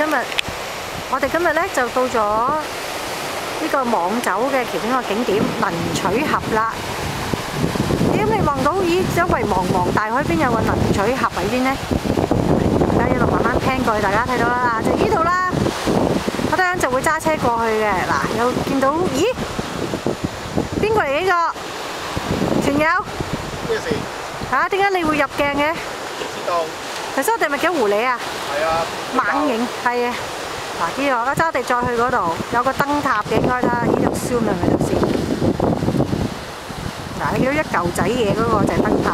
今日我哋今日咧就到咗呢個網走嘅其中一個景點能取峽啦。点你望到咦？周圍茫茫大海邊有個能取峽喺邊呢？而家一路慢慢聽過去，大家睇到啦，就呢度啦。我等陣就會揸車過去嘅。嗱，有見到咦？邊個嚟呢個？全友咩事？嚇？點解你會入鏡嘅？知道。頭先我哋咪叫狐狸啊？係啊。猛影係啊！嗱，呢個我揸我哋再去嗰度有個燈塔嘅，應該啦，呢度燒咪咪先。嗱，你見到一嚿仔嘢嗰個就係燈塔，